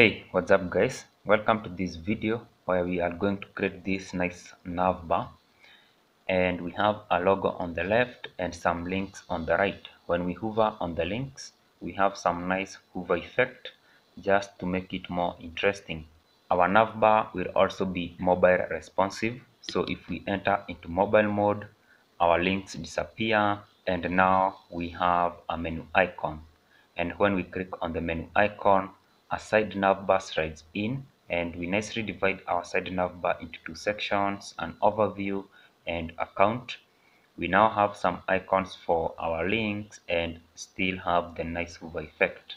Hey, what's up guys? Welcome to this video where we are going to create this nice nav bar and we have a logo on the left and some links on the right. When we hover on the links, we have some nice hover effect just to make it more interesting. Our nav bar will also be mobile responsive. So if we enter into mobile mode, our links disappear and now we have a menu icon. And when we click on the menu icon, a side navbar slides in and we nicely divide our side navbar into two sections, an overview and account. We now have some icons for our links and still have the nice hover effect.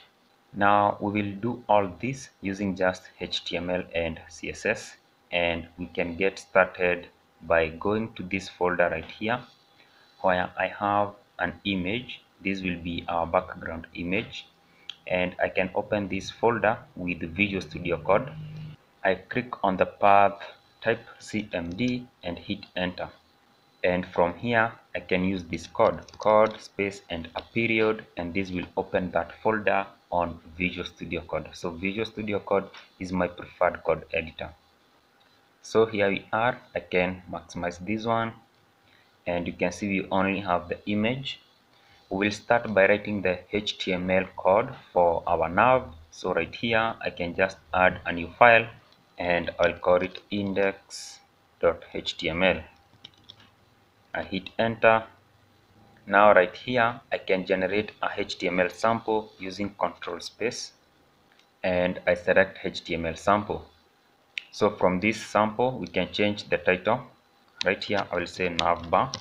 Now we will do all this using just HTML and CSS and we can get started by going to this folder right here where I have an image. This will be our background image and I can open this folder with Visual Studio Code. I click on the path, type CMD and hit enter. And from here, I can use this code, code space and a period, and this will open that folder on Visual Studio Code. So Visual Studio Code is my preferred code editor. So here we are, I can maximize this one and you can see we only have the image we will start by writing the HTML code for our nav. So right here I can just add a new file and I'll call it index.html I hit enter. Now right here I can generate a HTML sample using control space and I select HTML sample. So from this sample we can change the title. Right here I will say navbar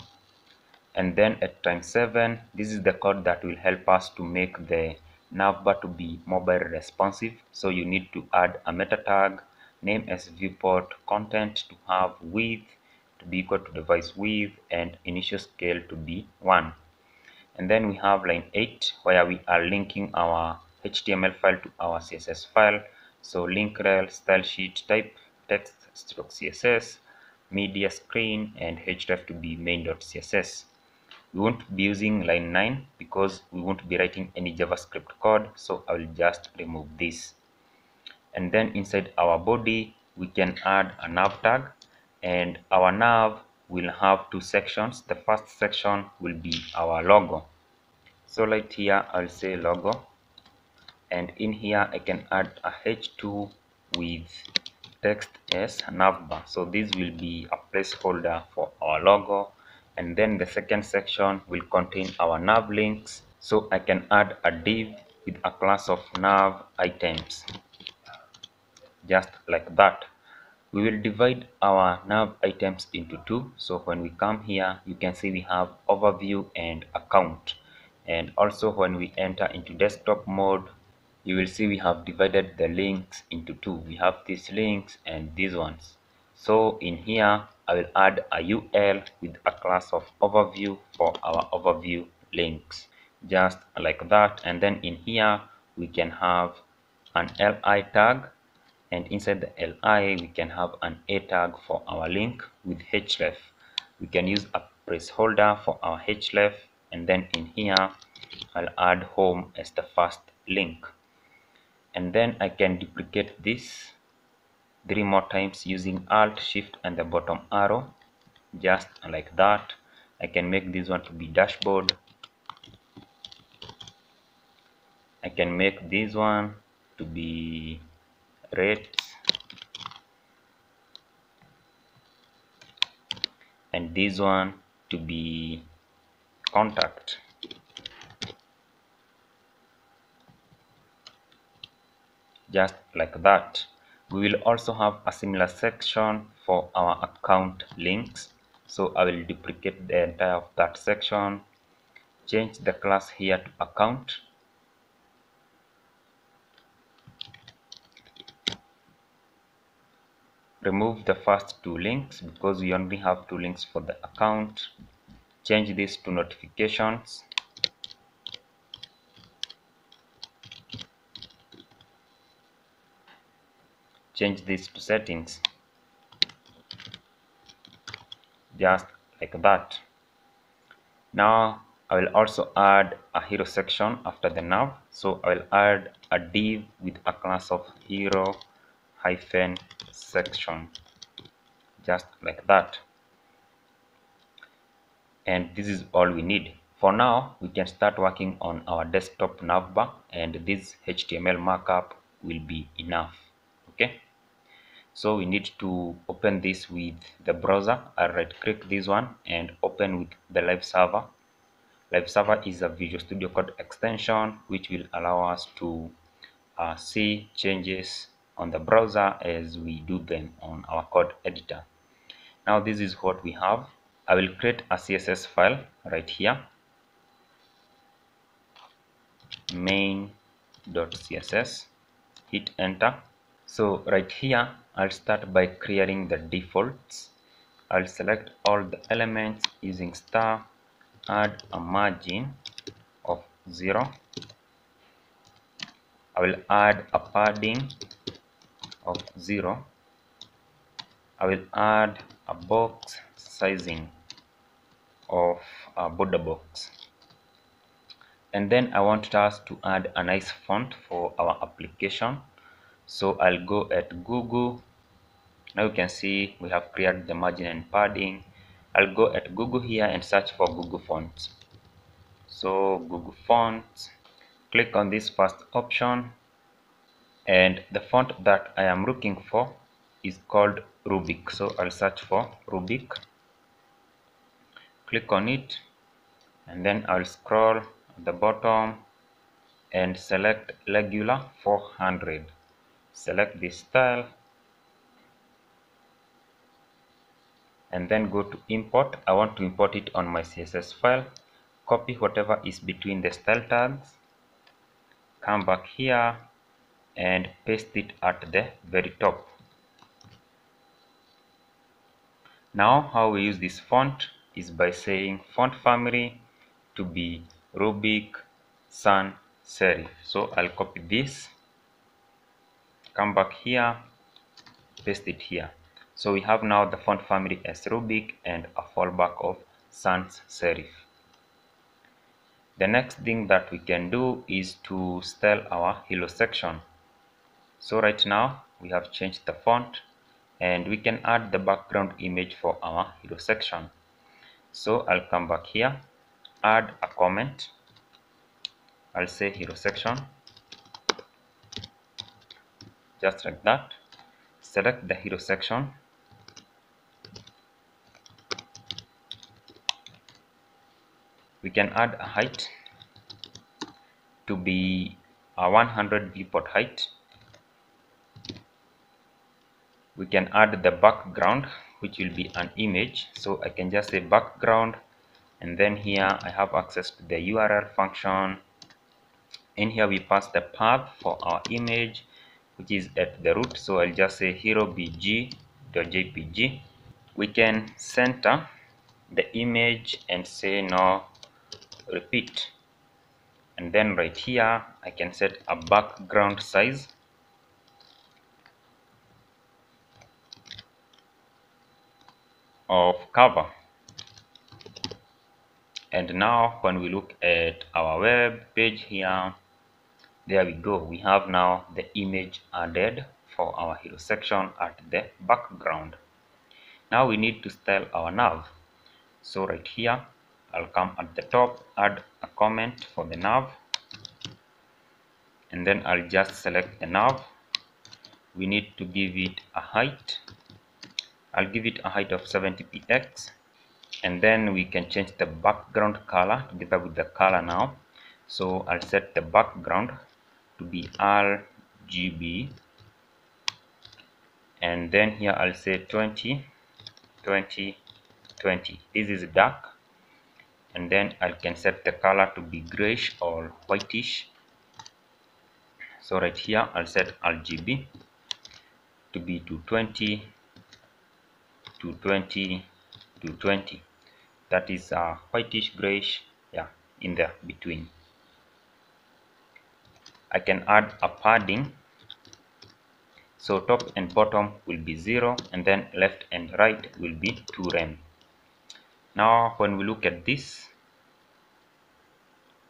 and then at time 7 this is the code that will help us to make the navbar to be mobile responsive. So you need to add a meta tag name as viewport content to have width to be equal to device width and initial scale to be 1 and then we have line 8 where we are linking our html file to our css file. So link rel style sheet type text stroke css media screen and href to be main.css we won't be using line 9 because we won't be writing any javascript code so i will just remove this. And then inside our body we can add a nav tag and our nav will have two sections. The first section will be our logo. So right here i'll say logo. And in here i can add a h2 with text as navbar. So this will be a placeholder for our logo and then the second section will contain our nav links so I can add a div with a class of nav items. Just like that. We will divide our nav items into two so when we come here you can see we have overview and account. And also when we enter into desktop mode you will see we have divided the links into two. We have these links and these ones. So in here I will add a UL with a class of overview for our overview links. Just like that and then in here we can have an li tag and inside the li we can have an a tag for our link with href. We can use a placeholder for our href and then in here I'll add home as the first link. And then I can duplicate this three more times using alt shift and the bottom arrow. Just like that I can make this one to be dashboard. I can make this one to be rates. And this one to be contact. Just like that we will also have a similar section for our account links. So i will duplicate the entire of that section. Change the class here to account. Remove the first two links because we only have two links for the account. Change this to notifications change this to settings. Just like that. Now I will also add a hero section after the nav. So I will add a div with a class of hero hyphen section. Just like that. And this is all we need. For now we can start working on our desktop navbar and this html markup will be enough. Okay so we need to open this with the browser i right click this one and open with the live server. Live server is a visual studio code extension which will allow us to uh, see changes on the browser as we do them on our code editor. Now this is what we have. I will create a CSS file right here. Main.css hit enter so right here I'll start by creating the defaults. I'll select all the elements using star add a margin of 0 I will add a padding of 0 I will add a box sizing of a border box. And then I want us to add a nice font for our application so I'll go at Google. Now you can see we have created the margin and padding. I'll go at Google here and search for Google fonts so Google fonts click on this first option. And the font that I am looking for is called Rubik. So I'll search for Rubik. Click on it. And then I'll scroll at the bottom and select regular 400 select this style and then go to import. I want to import it on my CSS file. Copy whatever is between the style tags come back here and paste it at the very top. Now how we use this font is by saying font family to be Rubik Sans Serif. So I'll copy this, come back here, paste it here. So we have now the font family as Rubik and a fallback of Sans Serif. The next thing that we can do is to style our hero section. So right now we have changed the font and we can add the background image for our hero section so I'll come back here add a comment I'll say hero section just like that. Select the hero section. We can add a height to be a 100 viewport height. We can add the background which will be an image. So I can just say background and then here I have access to the URL function. In here we pass the path for our image which is at the root so I'll just say hero bg.jpg we can center the image and say no repeat. And then right here I can set a background size. Of cover. And now when we look at our web page here there we go. We have now the image added for our hero section at the background. Now we need to style our nav. So right here I'll come at the top add a comment for the nav and then I'll just select the nav. We need to give it a height. I'll give it a height of 70 px and then we can change the background color together with the color now. So I'll set the background to be RGB and then here I'll say 20 20 20 this is dark. And then I can set the color to be grayish or whitish. So right here I'll set RGB to be to 20 to 20 to 20 that is uh, whitish grayish yeah in the between I can add a padding. So top and bottom will be 0 and then left and right will be 2 rem. Now when we look at this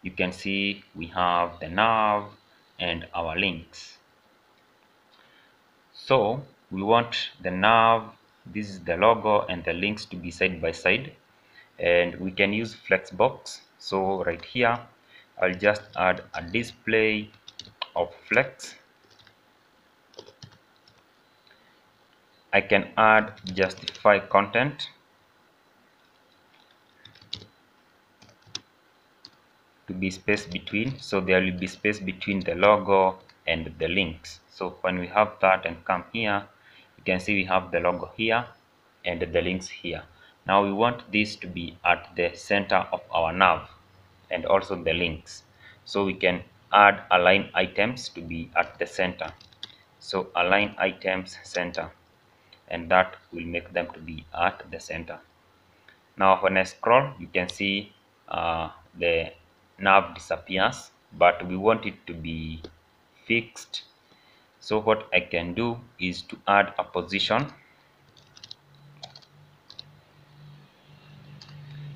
you can see we have the nav and our links. So we want the nav this is the logo and the links to be side by side. And we can use flexbox. So right here i'll just add a display of flex. I can add justify content. To be space between so there will be space between the logo and the links. So when we have that and come here you can see we have the logo here and the links here. Now we want this to be at the center of our nav and also the links. So we can add align items to be at the center. So align items center and that will make them to be at the center. Now when i scroll you can see uh, the nav disappears but we want it to be fixed. So what i can do is to add a position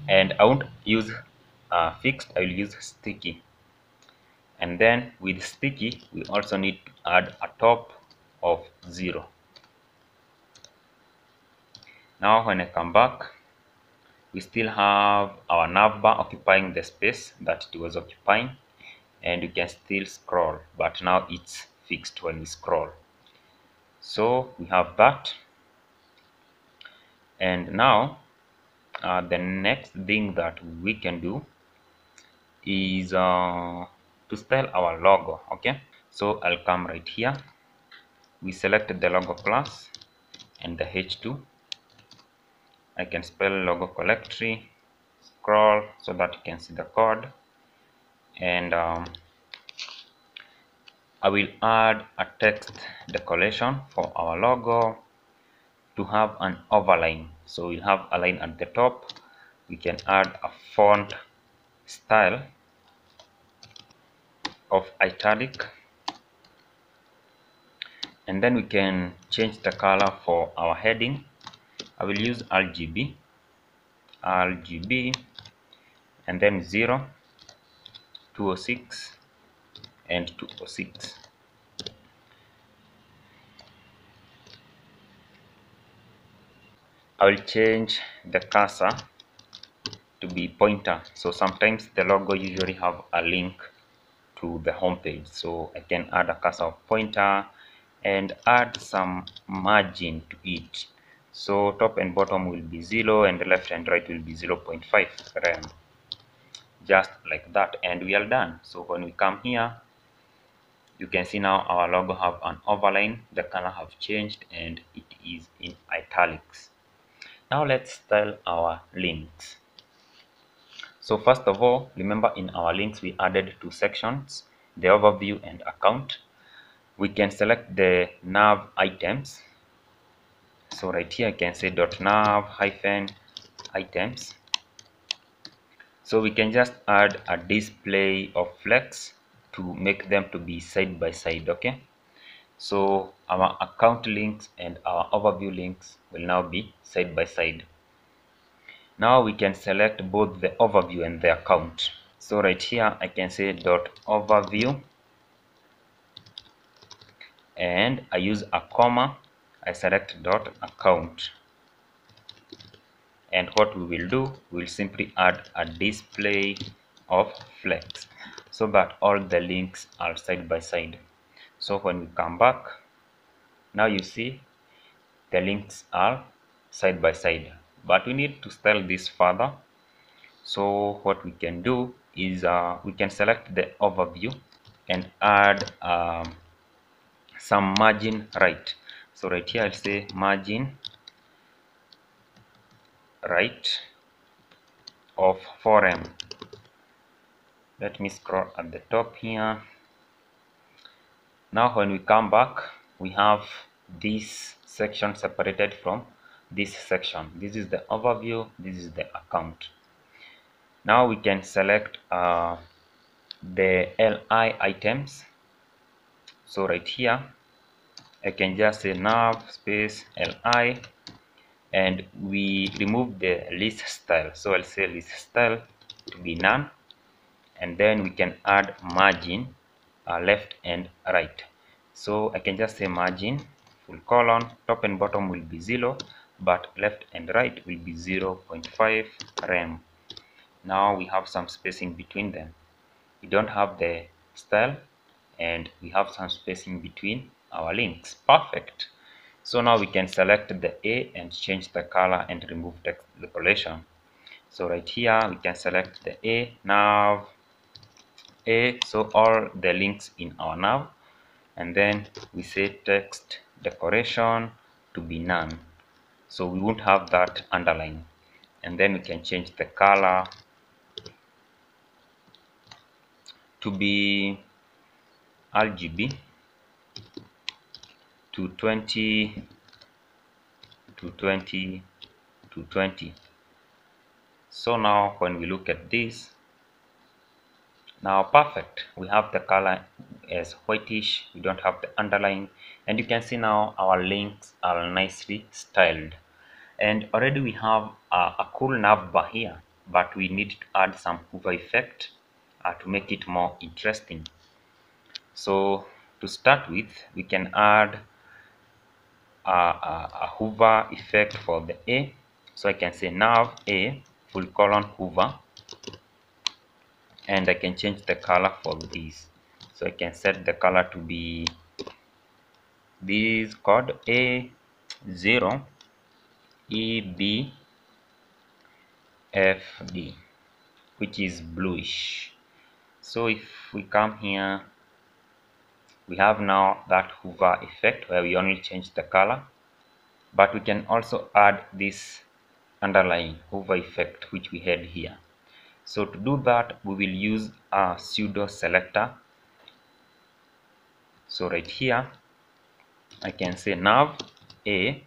and i won't use uh, fixed i will use sticky and then with sticky we also need to add a top of zero. Now when i come back we still have our navbar occupying the space that it was occupying. And you can still scroll but now it's fixed when we scroll. So we have that. And now uh, the next thing that we can do is uh, to style our logo okay? So I'll come right here. We select the logo class and the h2 I can spell logo collectory scroll so that you can see the code. And um, I will add a text decoration for our logo to have an overline. So we have a line at the top. We can add a font style of italic. And then we can change the color for our heading. I will use RGB RGB and then 0 206 and 206 I will change the cursor to be pointer. So sometimes the logo usually have a link to the home page. So I can add a cursor pointer and add some margin to it. So top and bottom will be 0 and left and right will be 0.5 rem just like that and we are done. So when we come here you can see now our logo have an overline. The color have changed and it is in italics. Now let's style our links so first of all remember in our links we added two sections the overview and account. We can select the nav items. So right here I can say nav hyphen items. So we can just add a display of flex to make them to be side by side okay? So our account links and our overview links will now be side by side now we can select both the overview and the account. So right here I can say dot overview. And I use a comma I select dot account. And what we will do we'll simply add a display of flex so that all the links are side by side. So when we come back now you see the links are side by side but we need to style this further. So what we can do is uh, we can select the overview and add um, some margin right. So right here I'll say margin right of 4m let me scroll at the top here. Now when we come back we have this section separated from this section. This is the overview this is the account. Now we can select uh, the li items. So right here I can just say nav space li and we remove the list style. So I'll say list style to be none and then we can add margin uh, left and right. So I can just say margin full colon top and bottom will be 0 but left and right will be 0.5 rem. Now we have some spacing between them. We don't have the style and we have some spacing between our links. Perfect. So now we can select the a and change the color and remove text decoration so right here we can select the a nav a so all the links in our nav and then we say text decoration to be none so we won't have that underline. And then we can change the color to be RGB to 20 to 20 to 20 so now when we look at this now perfect. We have the color as whitish we don't have the underline and you can see now our links are nicely styled. And already we have a, a cool nav bar here but we need to add some hover effect uh, to make it more interesting. So to start with we can add a, a, a hover effect for the a. So i can say nav a full colon hover and I can change the color for this so I can set the color to be this code A0 EBFD which is bluish. So if we come here we have now that hover effect where we only change the color. But we can also add this underline hover effect which we had here. So to do that we will use a pseudo selector so right here I can say nav a.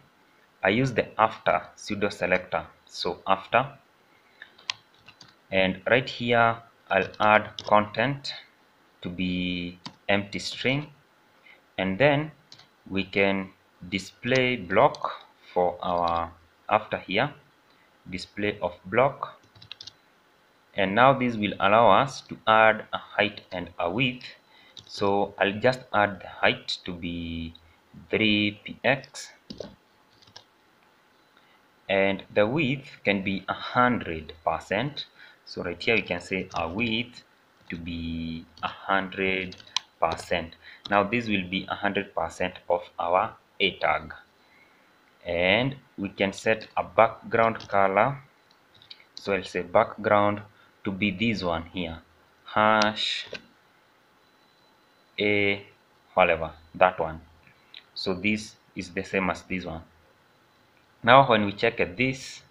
I use the after pseudo selector so after. And right here I'll add content to be empty string. And then we can display block for our after here. Display of block. And now this will allow us to add a height and a width so I'll just add the height to be 3px and the width can be a hundred percent. So right here you can say a width to be a hundred percent. Now this will be a hundred percent of our a tag. And we can set a background color. So I'll say background to be this one here. Hash a whatever that one. So this is the same as this one. Now when we check at this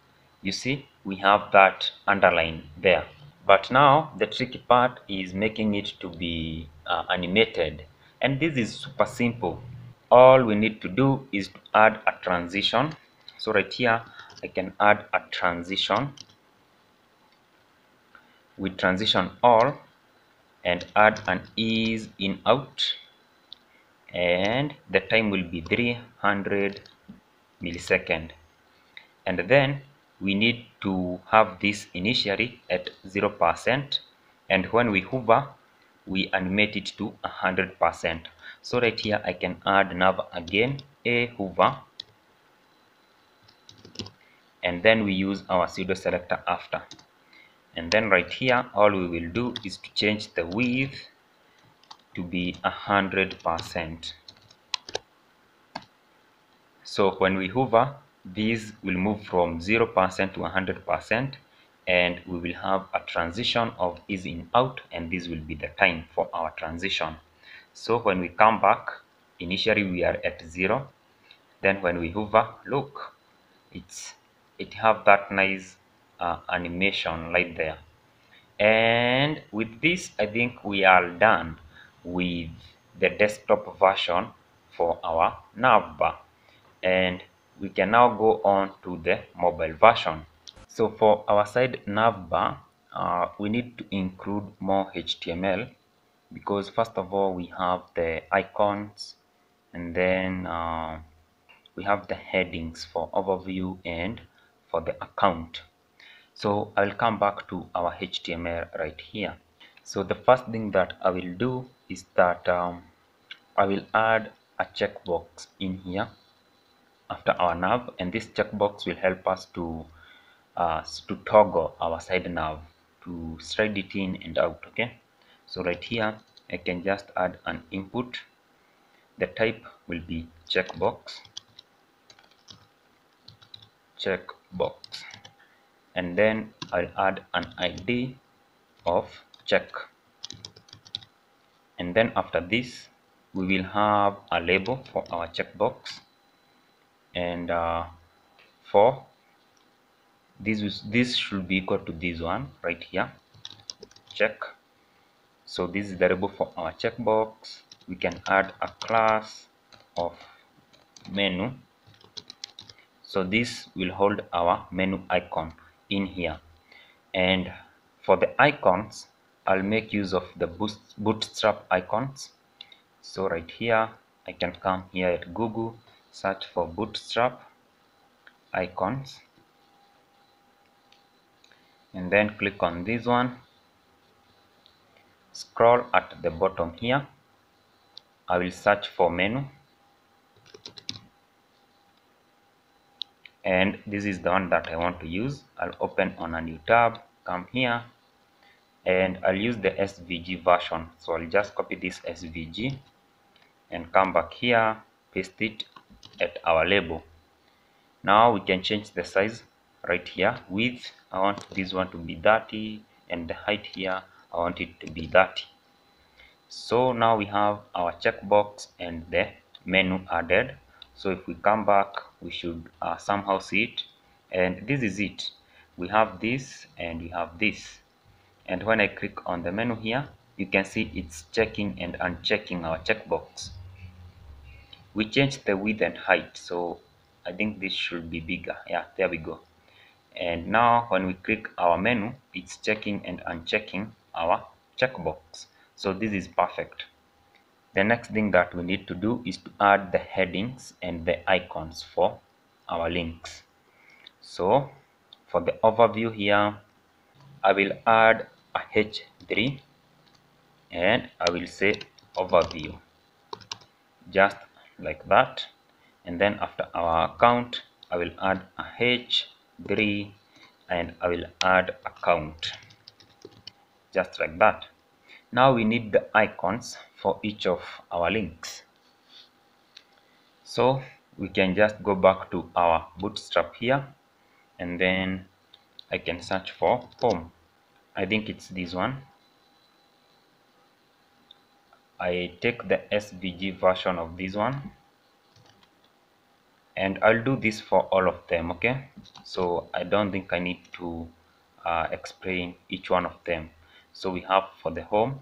you see we have that underline there. But now the tricky part is making it to be uh, animated. And this is super simple. All we need to do is to add a transition. So right here I can add a transition. We transition all and add an ease in out and the time will be 300 millisecond and then we need to have this initially at 0 percent and when we hover we animate it to 100 percent. So right here I can add nav again a hover and then we use our pseudo selector after and then right here all we will do is to change the width to be a hundred percent. So when we hover these will move from 0% to 100% and we will have a transition of ease in out and this will be the time for our transition. So when we come back initially we are at 0 then when we hover look it's it have that nice uh, animation right there. And with this I think we are done with the desktop version for our navbar and we can now go on to the mobile version. So for our side navbar uh, we need to include more HTML because first of all we have the icons and then uh, we have the headings for overview and for the account so I'll come back to our HTML right here. So the first thing that I will do is that um, I will add a checkbox in here after our nav and this checkbox will help us to uh, to toggle our side nav to slide it in and out okay? So right here I can just add an input. The type will be checkbox. Checkbox and then I'll add an ID of check. And then after this we will have a label for our checkbox. And uh, for this is this should be equal to this one right here. Check. So this is the label for our checkbox. We can add a class of menu. So this will hold our menu icon in here. And for the icons I'll make use of the bootstrap icons. So right here I can come here at Google search for bootstrap icons. And then click on this one. Scroll at the bottom here. I will search for menu and this is the one that I want to use. I'll open on a new tab come here and I'll use the SVG version. So I'll just copy this SVG and come back here paste it at our label. Now we can change the size right here. Width I want this one to be 30 and the height here I want it to be 30 so now we have our checkbox and the menu added. So if we come back we should uh, somehow see it. And this is it. We have this and we have this. And when I click on the menu here you can see it's checking and unchecking our checkbox. We changed the width and height so I think this should be bigger. Yeah there we go. And now when we click our menu it's checking and unchecking our checkbox. So this is perfect the next thing that we need to do is to add the headings and the icons for our links. So for the overview here I will add a h3 and I will say overview. Just like that. And then after our account I will add a h3 and I will add account just like that now we need the icons for each of our links. So we can just go back to our bootstrap here and then I can search for home. I think it's this one. I take the SVG version of this one and I'll do this for all of them okay? So I don't think I need to uh, explain each one of them so we have for the home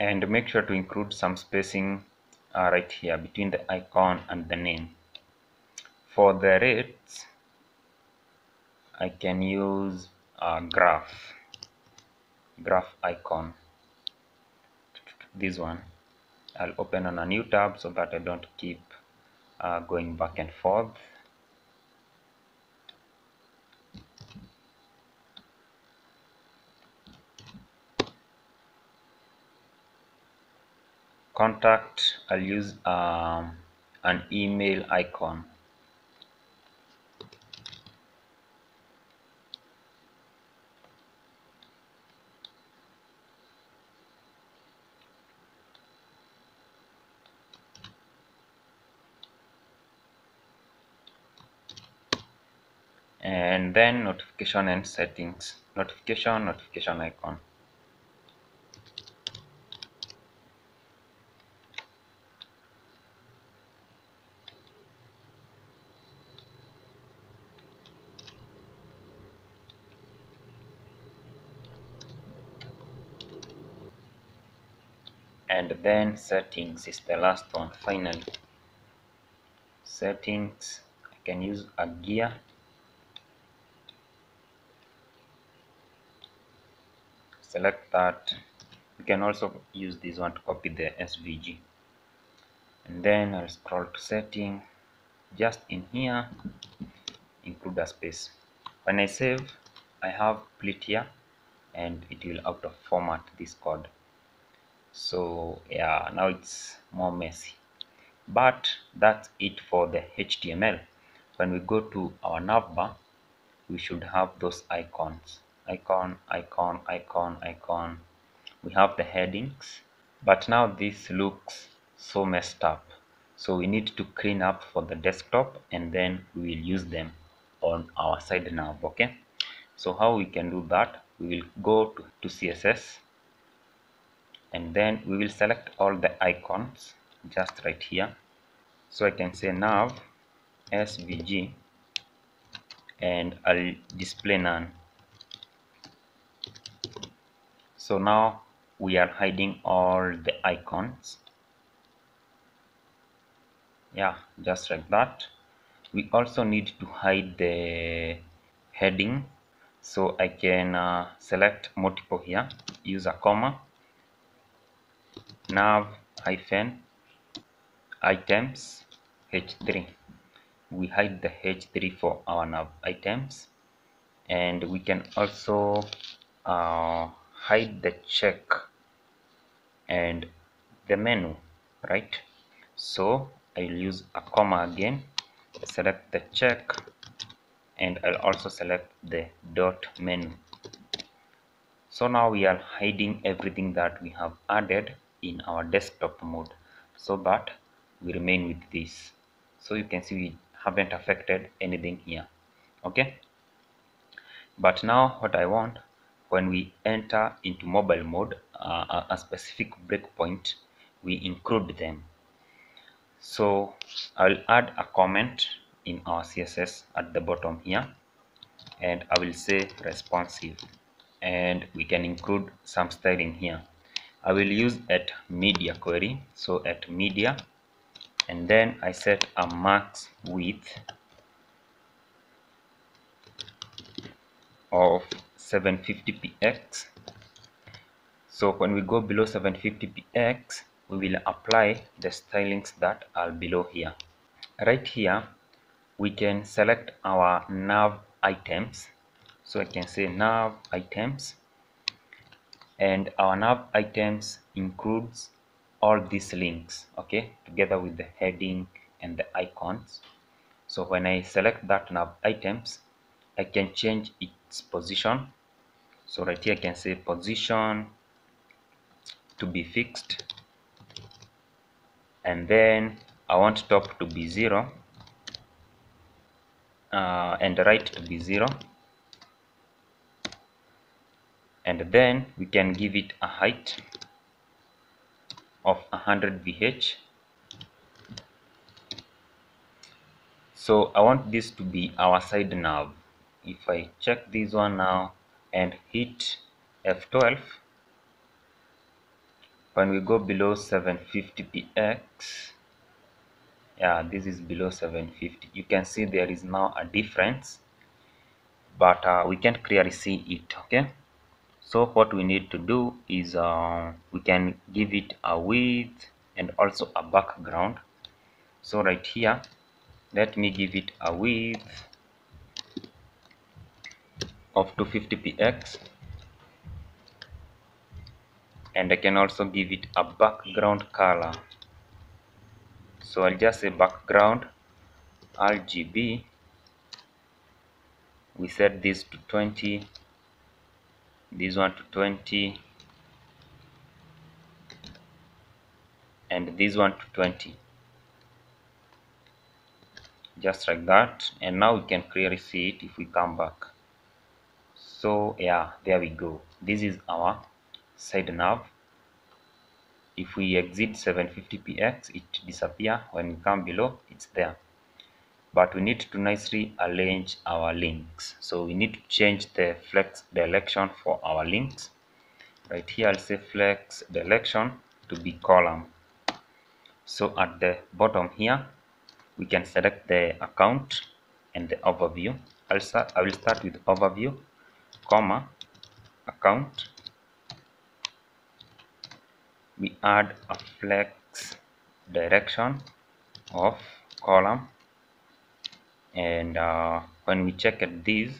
and make sure to include some spacing uh, right here between the icon and the name. For the rates I can use a graph graph icon. This one. I'll open on a new tab so that I don't keep uh, going back and forth contact I'll use um, an email icon. And then notification and settings. Notification notification icon and then settings is the last one finally. Settings I can use a gear. Select that. You can also use this one to copy the SVG and then I'll scroll to setting. Just in here include a space. When I save I have Prettier and it will auto format this code so yeah now it's more messy. But that's it for the HTML when we go to our navbar we should have those icons. Icon icon icon icon. We have the headings but now this looks so messed up. So we need to clean up for the desktop and then we will use them on our side nav okay? So how we can do that? We will go to, to css and then we will select all the icons just right here. So i can say nav svg and i'll display none. So now we are hiding all the icons. Yeah just like that. We also need to hide the heading. So I can uh, select multiple here use a comma nav hyphen items h3 we hide the h3 for our nav items. And we can also uh, hide the check and the menu right? So I'll use a comma again. Select the check and I'll also select the dot menu. So now we are hiding everything that we have added in our desktop mode. So that we remain with this. So you can see we haven't affected anything here. Okay? But now what I want when we enter into mobile mode uh, a specific breakpoint we include them. So I'll add a comment in our CSS at the bottom here and I will say responsive. And we can include some styling here I will use at media query so at media and then I set a max width of 750px so when we go below 750px we will apply the stylings that are below here. Right here we can select our nav items. So I can say nav items and our nav items includes all these links okay together with the heading and the icons. So when I select that nav items I can change its position. So right here I can say position to be fixed. And then I want top to be 0 uh, and right to be 0 and then we can give it a height of 100 VH so I want this to be our side nav if I check this one now and hit F12 when we go below 750px yeah this is below 750 you can see there is now a difference but uh, we can't clearly see it okay so what we need to do is uh, we can give it a width and also a background. So right here let me give it a width of 250px and I can also give it a background color. So I'll just say background RGB we set this to 20 this one to 20 and this one to 20 just like that. And now we can clearly see it if we come back. So yeah there we go. This is our side nav. If we exit 750px it disappear. When we come below it's there but we need to nicely arrange our links. So we need to change the flex direction for our links. Right here I'll say flex direction to be column. So at the bottom here we can select the account and the overview. I'll start, I will start with overview comma account. We add a flex direction of column and uh, when we check at these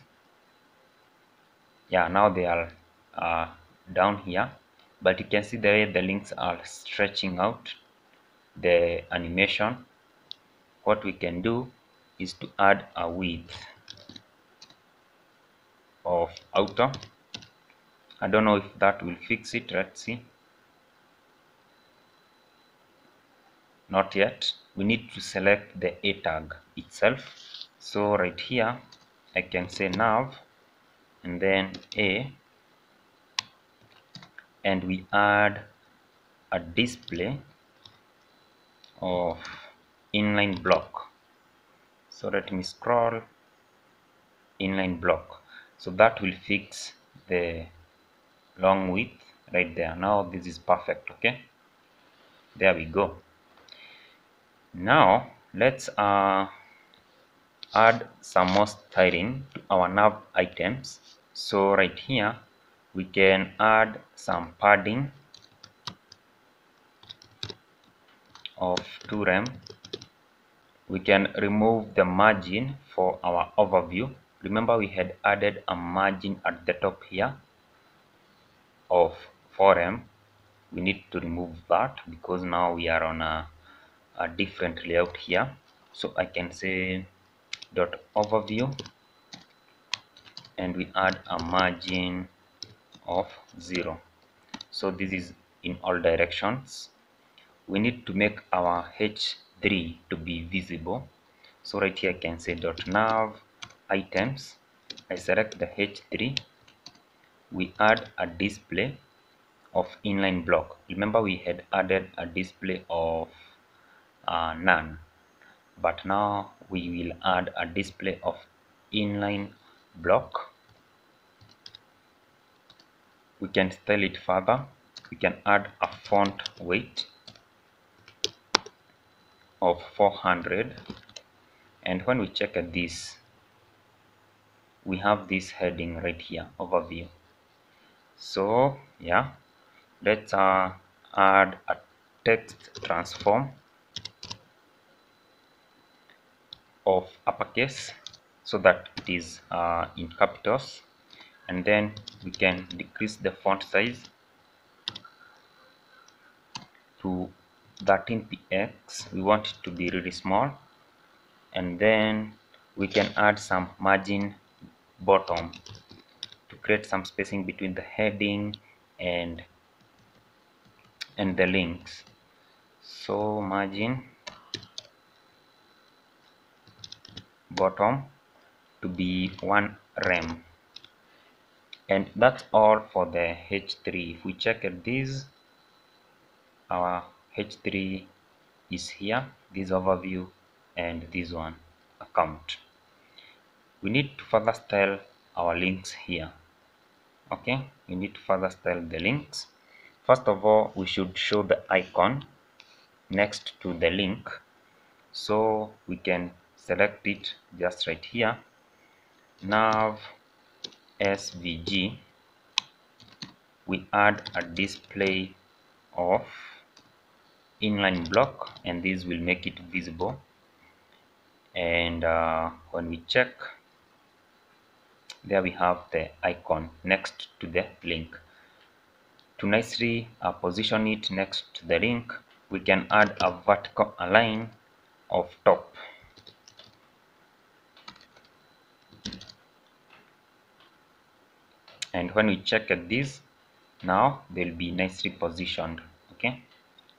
yeah now they are uh, down here. But you can see the way the links are stretching out. The animation what we can do is to add a width of auto. I don't know if that will fix it. Let's see. Not yet. We need to select the a tag itself so right here I can say nav and then a. And we add a display of inline block. So let me scroll inline block. So that will fix the long width right there. Now this is perfect okay? There we go. Now let's uh, add some more styling to our nav items. So right here we can add some padding of 2 rem. We can remove the margin for our overview. Remember we had added a margin at the top here of 4 rem. We need to remove that because now we are on a a different layout here. So I can say dot overview and we add a margin of 0 so this is in all directions. We need to make our h3 to be visible. So right here I can say dot nav items. I select the h3 we add a display of inline block. Remember we had added a display of uh, none but now we will add a display of inline block. We can style it further. We can add a font weight of 400 and when we check at this we have this heading right here overview. So yeah let's uh, add a text transform of uppercase so that it is uh, in capitals. And then we can decrease the font size to 13px we want it to be really small. And then we can add some margin bottom to create some spacing between the heading and and the links. So margin bottom to be 1 rem. And that's all for the h3 if we check this our h3 is here this overview and this one account. We need to further style our links here. Okay we need to further style the links. First of all we should show the icon next to the link so we can select it just right here. Nav svg we add a display of inline block and this will make it visible. And uh, when we check there we have the icon next to the link. To nicely uh, position it next to the link we can add a vertical align of top and when we check at this now they'll be nicely positioned okay?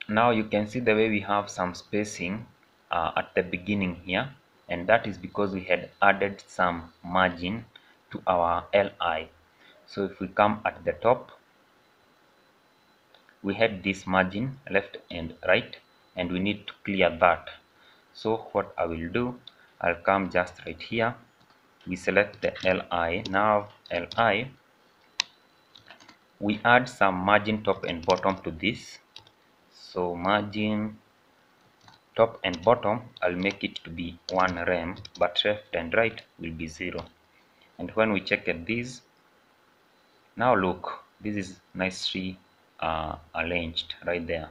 Now you can see the way we have some spacing uh, at the beginning here and that is because we had added some margin to our li so if we come at the top we had this margin left and right and we need to clear that. So what i will do i'll come just right here. We select the li now li we add some margin top and bottom to this. So margin top and bottom I'll make it to be one rem but left and right will be zero. And when we check at this now look this is nicely uh, arranged right there.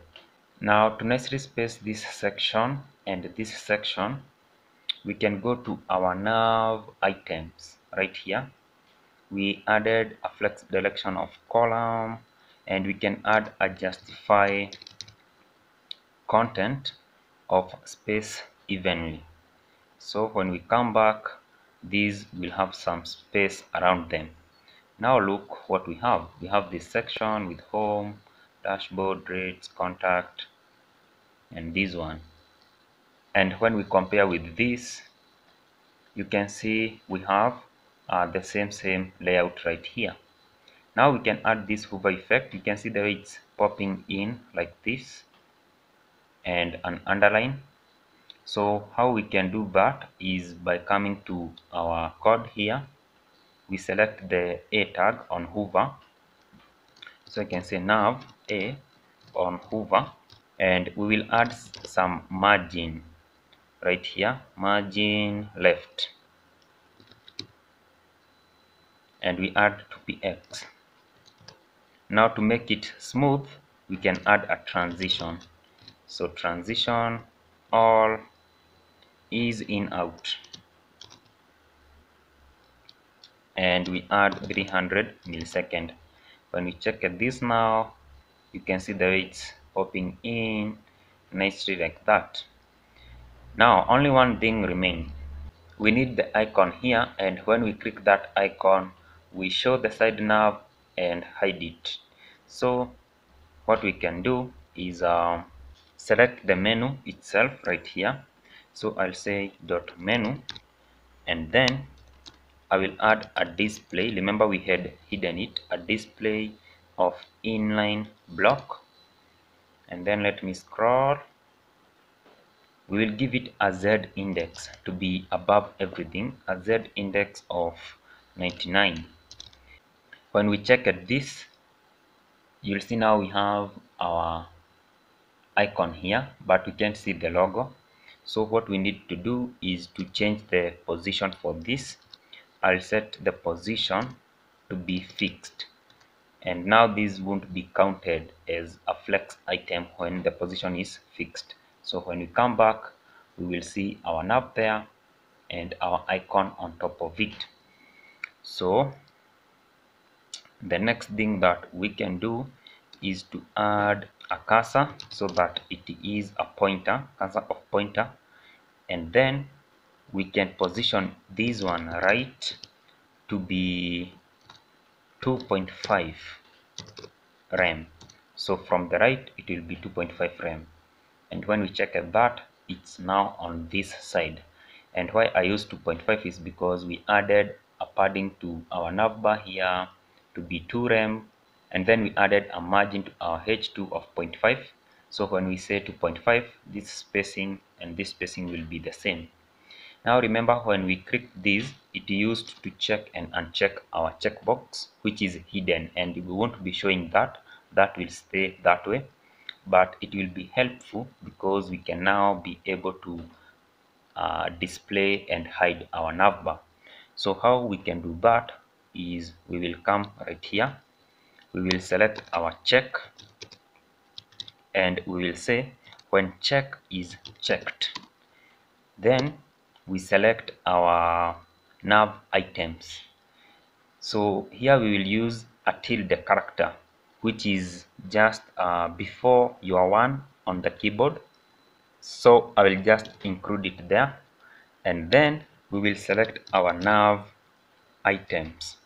Now to nicely space this section and this section we can go to our nav items right here we added a flex direction of column and we can add a justify content of space evenly. So when we come back these will have some space around them. Now look what we have. We have this section with home dashboard rates contact and this one. And when we compare with this you can see we have uh, the same same layout right here. Now we can add this hover effect. You can see the way it's popping in like this and an underline. So how we can do that is by coming to our code here we select the a tag on hover so I can say nav a on hover and we will add some margin right here. Margin left and we add 2px now to make it smooth we can add a transition. So transition all ease in out. And we add 300 millisecond. When we check at this now you can see that it's popping in nicely like that. Now only one thing remains. We need the icon here and when we click that icon we show the side nav and hide it. So what we can do is uh, select the menu itself right here. So I'll say dot menu and then I will add a display. Remember we had hidden it a display of inline block. And then let me scroll. We will give it a z index to be above everything a z index of 99 when we check at this you'll see now we have our icon here but we can't see the logo. So what we need to do is to change the position for this. I'll set the position to be fixed. And now this won't be counted as a flex item when the position is fixed. So when we come back we will see our nav there and our icon on top of it. So the next thing that we can do is to add a cursor so that it is a pointer cursor of pointer. And then we can position this one right to be 2.5 rem so from the right it will be 2.5 rem and when we check at that it's now on this side. And why I use 2.5 is because we added a padding to our navbar here to be 2 rem and then we added a margin to our h2 of 0.5 so when we say 2.5 this spacing and this spacing will be the same. Now remember when we click this it used to check and uncheck our checkbox which is hidden and we won't be showing that. That will stay that way. But it will be helpful because we can now be able to uh, display and hide our navbar. So how we can do that is we will come right here. We will select our check and we will say when check is checked. Then we select our nav items. So here we will use a tilde character which is just uh, before your one on the keyboard. So I will just include it there. And then we will select our nav items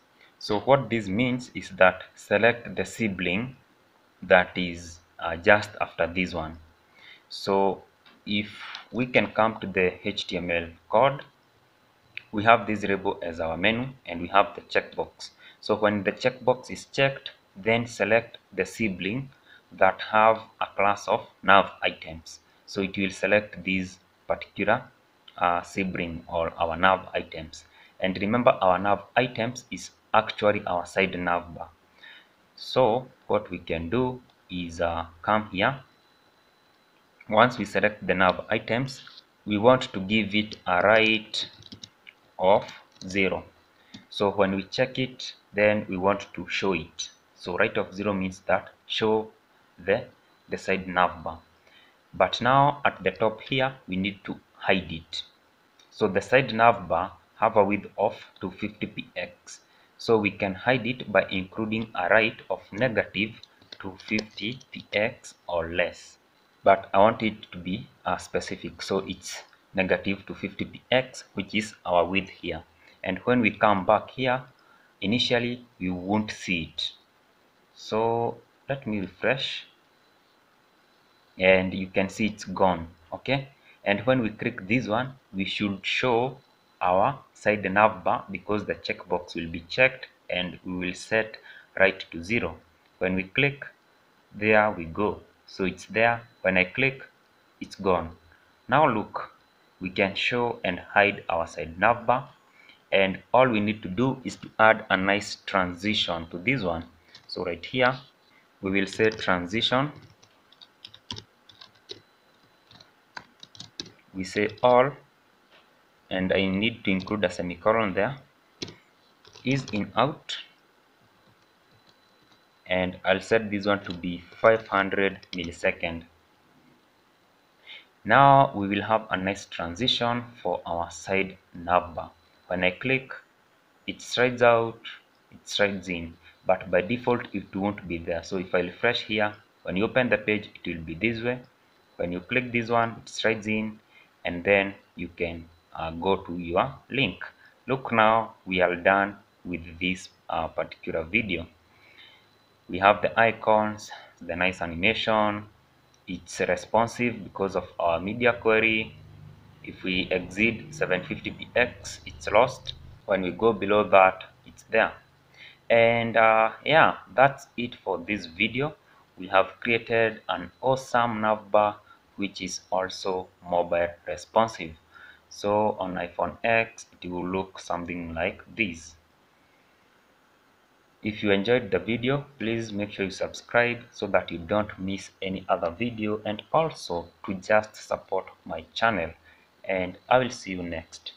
so what this means is that select the sibling that is uh, just after this one. So if we can come to the HTML code we have this label as our menu and we have the checkbox. So when the checkbox is checked then select the sibling that have a class of nav items. So it will select these particular uh, sibling or our nav items. And remember our nav items is actually our side nav bar so what we can do is uh, come here. Once we select the nav items we want to give it a right of 0 so when we check it then we want to show it. So right of 0 means that show the the side nav bar but now at the top here we need to hide it. So the side nav bar have a width of 250 px so we can hide it by including a right of negative 250 px or less. But I want it to be uh, specific. So it's negative 250 px which is our width here. And when we come back here initially we won't see it. So let me refresh. And you can see it's gone okay? And when we click this one we should show our side nav bar because the checkbox will be checked and we will set right to zero. When we click there we go. So it's there. When I click it's gone. Now look we can show and hide our side nav bar and all we need to do is to add a nice transition to this one. So right here we will say transition. We say all and I need to include a semicolon there ease in out and I'll set this one to be 500 millisecond. Now we will have a nice transition for our side navbar when I click it slides out it slides in but by default it won't be there. So if I refresh here when you open the page it will be this way. When you click this one it slides in and then you can uh, go to your link. Look now we are done with this uh, particular video. We have the icons the nice animation. It's responsive because of our media query. If we exceed 750px it's lost. When we go below that it's there. And uh, yeah that's it for this video. We have created an awesome navbar which is also mobile responsive so on iphone x it will look something like this. If you enjoyed the video please make sure you subscribe so that you don't miss any other video and also to just support my channel. And i will see you next